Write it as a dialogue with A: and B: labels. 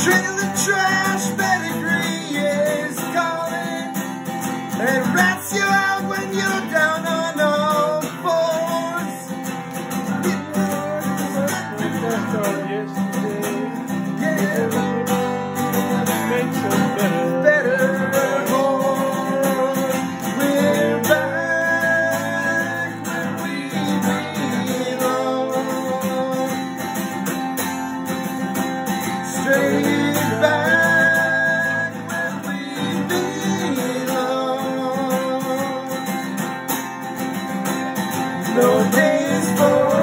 A: Trailer trash pedigree is calling. It rats you out when you're down No days for